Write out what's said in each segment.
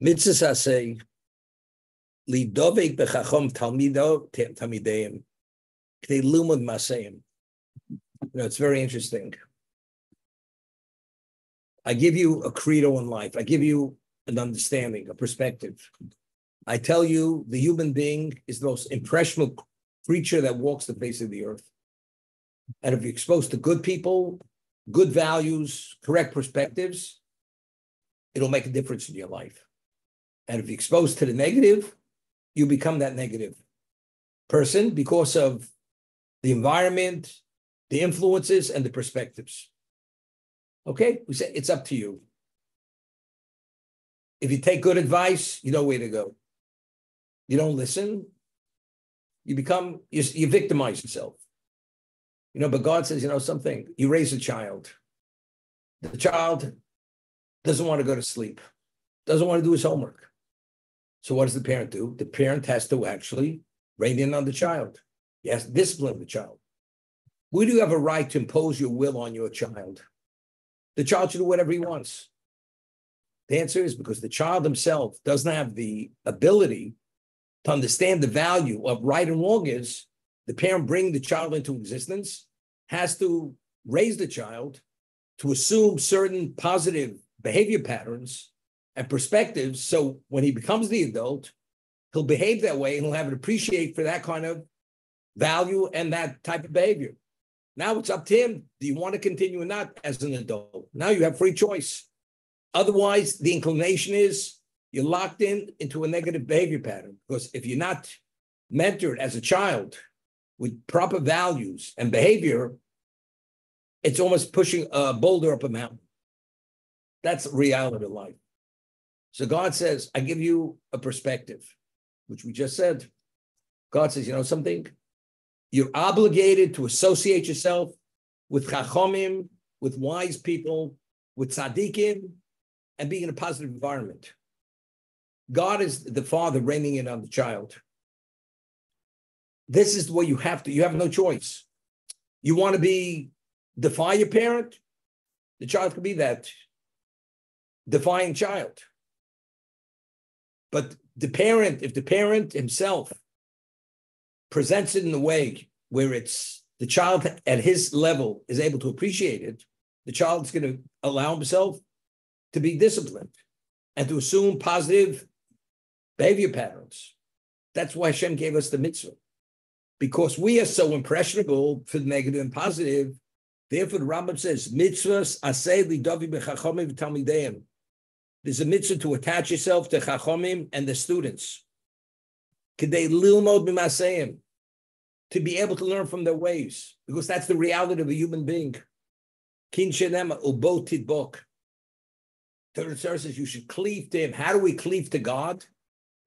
Mitzvah say, lidovek bechachom talmido talmideim, k'tei lumad maseim. You know, it's very interesting. I give you a credo in life. I give you an understanding, a perspective. I tell you, the human being is the most impressionable creature that walks the face of the earth. And if you're exposed to good people, good values, correct perspectives, it'll make a difference in your life. And if you're exposed to the negative, you become that negative person because of the environment, the influences, and the perspectives. Okay, we say it's up to you. If you take good advice, you know where to go. You don't listen, you become you, you victimize yourself. You know, but God says, you know, something. You raise a child. The child doesn't want to go to sleep, doesn't want to do his homework. So what does the parent do? The parent has to actually rein in on the child. To discipline the child. Where do you have a right to impose your will on your child? The child should do whatever he wants. The answer is because the child himself doesn't have the ability to understand the value of right and wrong is the parent bringing the child into existence has to raise the child to assume certain positive behavior patterns and perspectives. So when he becomes the adult, he'll behave that way and he'll have an appreciate for that kind of value and that type of behavior. Now it's up to him. Do you want to continue or not as an adult? Now you have free choice. Otherwise, the inclination is you're locked in into a negative behavior pattern because if you're not mentored as a child with proper values and behavior, it's almost pushing a boulder up a mountain. That's reality of life. So God says, I give you a perspective, which we just said. God says, you know something? You're obligated to associate yourself with chachomim, with wise people, with tzaddikim, and being in a positive environment. God is the father reigning in on the child. This is way you have to, you have no choice. You want to be defy your parent, the child could be that defying child. But the parent, if the parent himself presents it in a way where it's the child at his level is able to appreciate it, the child is going to allow himself to be disciplined and to assume positive behavior patterns. That's why Hashem gave us the mitzvah because we are so impressionable for the negative and positive. Therefore, the Rambam says, mitzvahs asay lidavi bechachomim v'talmideim. There's a mitzvah to attach yourself to chachomim and the students. Kedei lilmod. To be able to learn from their ways, because that's the reality of a human being. Kin shenem ubotid bok. Third says you should cleave to him. How do we cleave to God?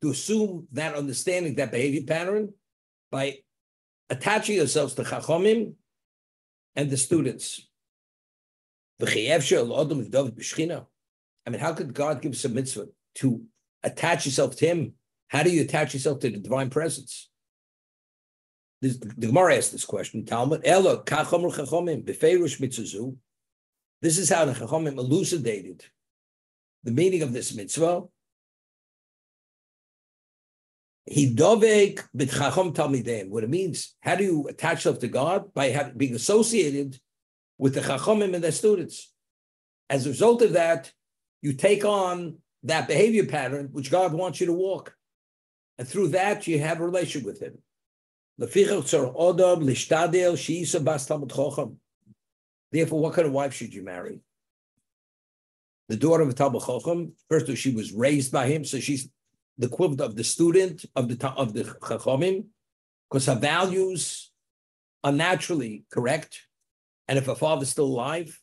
To assume that understanding, that behavior pattern, by attaching yourselves to Chachomim and the students. I mean, how could God give us a mitzvah to attach yourself to Him? How do you attach yourself to the divine presence? This, the Gemara asked this question. Talmud, Elo kachomer chachomim befeirush mitzazu. This is how the chachomim elucidated the meaning of this mitzvah. Hidovek b'tchachom talmidim. What it means, how do you attach yourself to God? By having, being associated with the chachomim and their students. As a result of that, you take on that behavior pattern which God wants you to walk. And through that, you have a relationship with Him. Therefore, what kind of wife should you marry? The daughter of a Talmud Chochem. First, she was raised by him, so she's the equivalent of the student of the of the chachamim, because her values are naturally correct. And if her father's still alive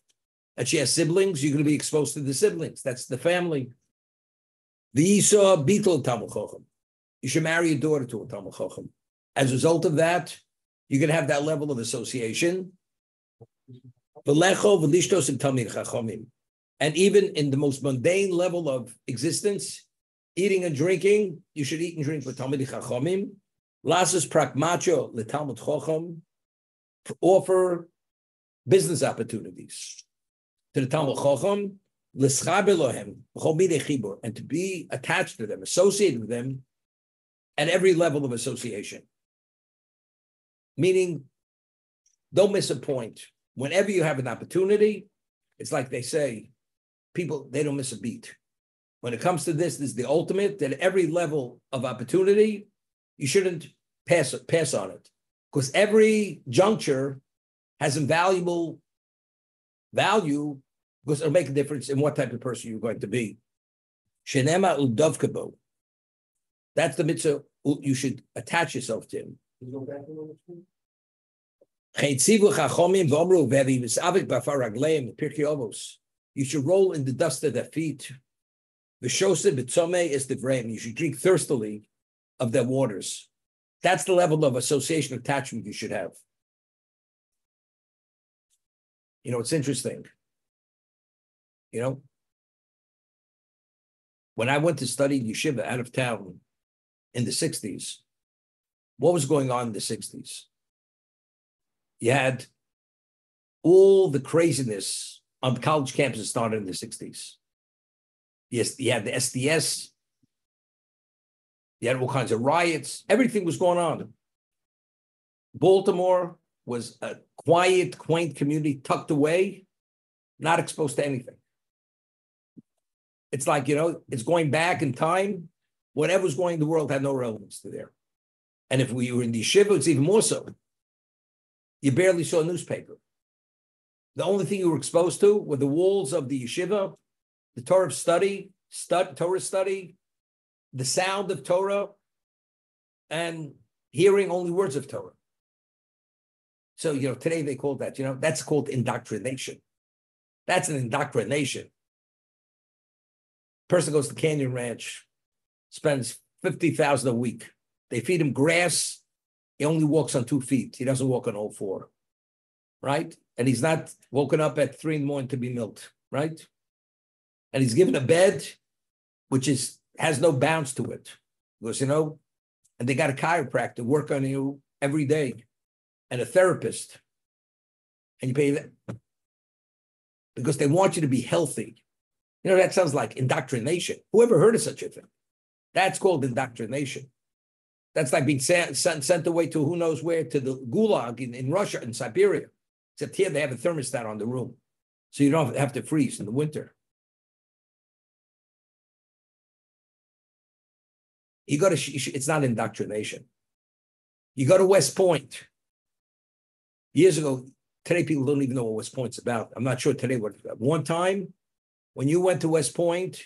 and she has siblings, you're going to be exposed to the siblings. That's the family. The Esau Beetle Talmud Chacham. You should marry your daughter to a Talmud Chacham. As a result of that, you're going to have that level of association. And even in the most mundane level of existence, eating and drinking, you should eat and drink with Talmud Chachomim. Lasas pragmacho letalmud Chacham, offer business opportunities to the Talmud Chacham. and to be attached to them, associated with them at every level of association. Meaning, don't miss a point. Whenever you have an opportunity, it's like they say, people, they don't miss a beat. When it comes to this, this is the ultimate that every level of opportunity, you shouldn't pass pass on it. Because every juncture has invaluable value because it'll make a difference in what type of person you're going to be. Shenema udavkabo. That's the mitzvah you should attach yourself to him. You should roll in the dust of their feet. The shose b'tzome is the. You should drink thirstily of their waters. That's the level of association attachment you should have. You know, it's interesting. You know, when I went to study yeshiva out of town in the 60s, what was going on in the 60s? You had all the craziness on the college campuses started in the 60s. Yes, you had the SDS, you had all kinds of riots, everything was going on. Baltimore was a quiet, quaint community tucked away, not exposed to anything. It's like, you know, it's going back in time. Whatever was going in the world had no relevance to there. And if we were in the yeshiva, it's even more so. You barely saw a newspaper. The only thing you were exposed to were the walls of the yeshiva, the Torah study, stud, Torah study, the sound of Torah, and hearing only words of Torah. So, you know, today they call that, you know, that's called indoctrination. That's an indoctrination. Person goes to Canyon Ranch, spends 50,000 a week. They feed him grass he only walks on two feet. He doesn't walk on all four, right? And he's not woken up at three in the morning to be milked, right? And he's given a bed which is has no bounce to it. Because you know, and they got a chiropractor work on you every day, and a therapist, and you pay them because they want you to be healthy. You know, that sounds like indoctrination. Whoever heard of such a thing? That's called indoctrination. That's like being sent, sent, sent away to who knows where to the gulag in, in Russia in Siberia. Except here they have a thermostat on the room. So you don't have to freeze in the winter. You go to, it's not indoctrination. You go to West Point. Years ago, today people don't even know what West Point's about. I'm not sure today what One time, when you went to West Point,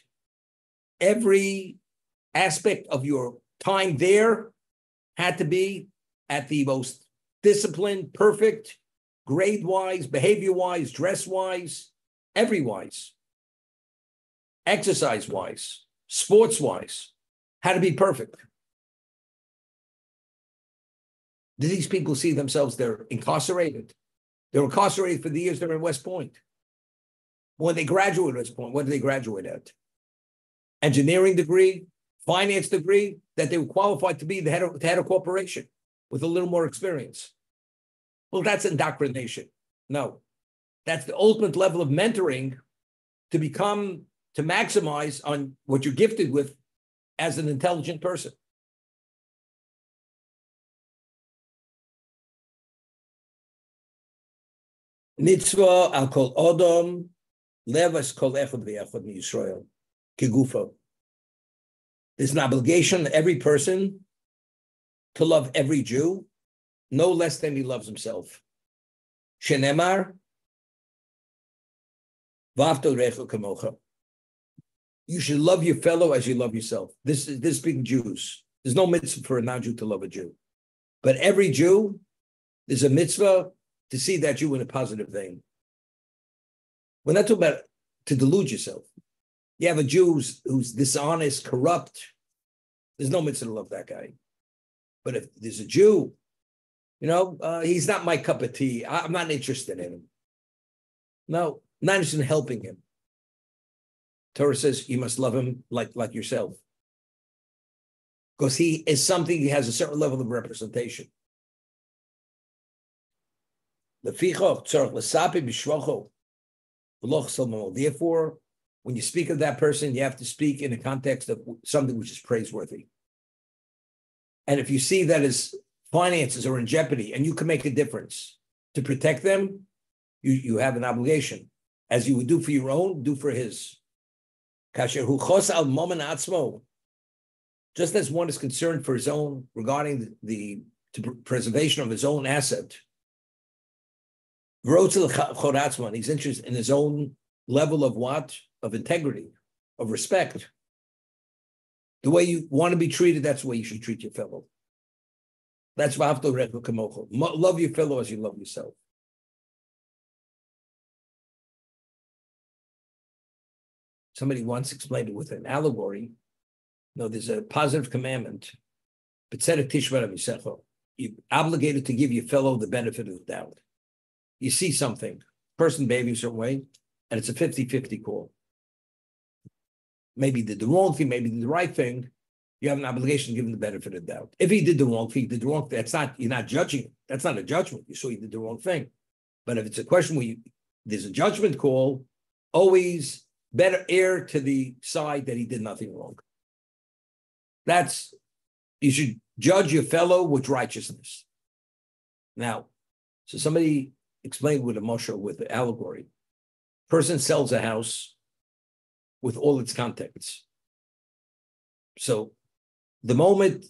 every aspect of your time there had to be at the most disciplined, perfect, grade wise, behavior wise, dress wise, every wise, exercise wise, sports wise, had to be perfect. Do these people see themselves they're incarcerated? They're incarcerated for the years they're in West Point. When they graduated at West Point, what did they graduate at? Engineering degree, finance degree that they were qualified to be the head of, the head of corporation with a little more experience. Well, that's indoctrination. No, that's the ultimate level of mentoring to become, to maximize on what you're gifted with as an intelligent person. Mitzvah al kol odom levas kol echad v'echad mi Yisrael kegufo. There's an obligation on every person to love every Jew no less than he loves himself. Shenemar, kamocha. You should love your fellow as you love yourself. This is this being Jews. There's no mitzvah for a non-Jew to love a Jew. But every Jew, there's a mitzvah to see that Jew in a positive vein. We're not talking about to delude yourself. You have a Jew who's, who's dishonest, corrupt. There's no mitzvah to love that guy. But if there's a Jew, you know, uh, he's not my cup of tea. I, am not interested in him. No, not interested in helping him. Torah says you must love him like, like yourself. Because he is something, he has a certain level of representation. Therefore, when you speak of that person, you have to speak in the context of something which is praiseworthy. And if you see that his finances are in jeopardy and you can make a difference to protect them, you, you have an obligation. As you would do for your own, do for his. Just as one is concerned for his own regarding the, the preservation of his own asset. He's interested in his own level of what? Of integrity, of respect. The way you want to be treated, that's the way you should treat your fellow. That's love your fellow as you love yourself. Somebody once explained it with an allegory. No, there's a positive commandment. You're obligated to give your fellow the benefit of the doubt. You see something, person behaving a certain way, and it's a 50 50 call. Maybe did the wrong thing, maybe did the right thing. You have an obligation to give him the benefit of the doubt. If he did the wrong thing, he did the wrong thing. That's not, you're not judging. That's not a judgment. You saw he did the wrong thing. But if it's a question where you, there's a judgment call, always better err to the side that he did nothing wrong. That's, you should judge your fellow with righteousness. Now, so somebody explained with a Moshe, with the allegory. Person sells a house with all its contents. So the moment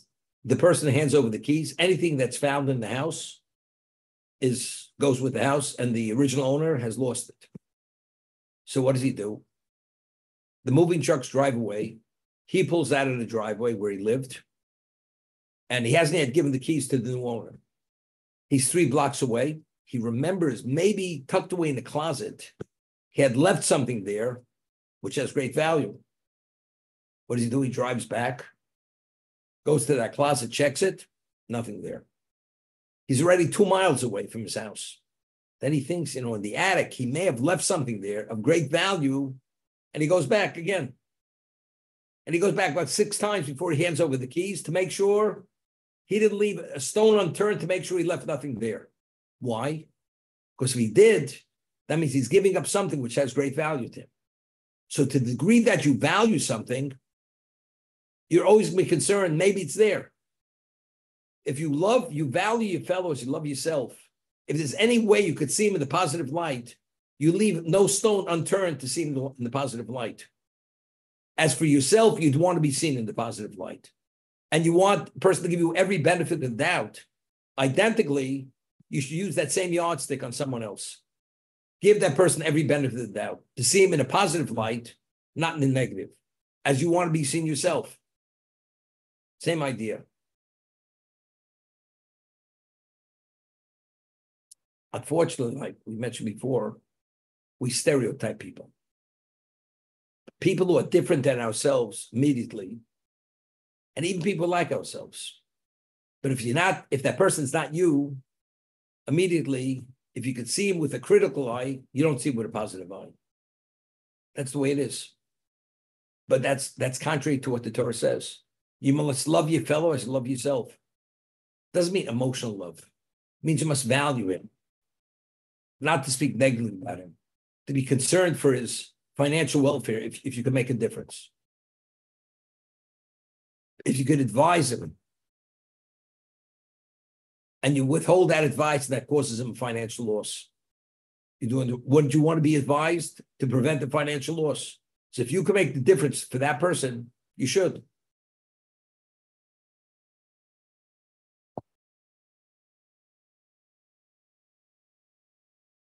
the person hands over the keys, anything that's found in the house is goes with the house, and the original owner has lost it. So what does he do? The moving trucks drive away. He pulls out of the driveway where he lived, and he hasn't yet given the keys to the new owner. He's three blocks away. He remembers maybe tucked away in the closet, he had left something there, which has great value. What does he do? He drives back, goes to that closet, checks it, nothing there. He's already two miles away from his house. Then he thinks, you know, in the attic, he may have left something there of great value, and he goes back again. And he goes back about six times before he hands over the keys to make sure he didn't leave a stone unturned to make sure he left nothing there. Why? Because if he did, that means he's giving up something which has great value to him. So, to the degree that you value something, you're always be concerned, maybe it's there. If you love, you value your fellows, you love yourself. If there's any way you could see him in the positive light, you leave no stone unturned to see him in the positive light. As for yourself, you'd want to be seen in the positive light. And you want the person to give you every benefit of doubt. Identically, you should use that same yardstick on someone else. Give that person every benefit of the doubt to see him in a positive light, not in the negative, as you want to be seen yourself. Same idea. Unfortunately, like we mentioned before, we stereotype people. People who are different than ourselves immediately, and even people like ourselves. But if you're not, if that person's not you, immediately, if you could see him with a critical eye, you don't see him with a positive eye. That's the way it is. But that's that's contrary to what the Torah says. You must love your fellow as you love yourself. Doesn't mean emotional love. It means you must value him. Not to speak negatively about him, to be concerned for his financial welfare if, if you could make a difference. If you could advise him and you withhold that advice that causes him financial loss. You're doing wouldn't you want to be advised to prevent the financial loss? So if you can make the difference for that person, you should.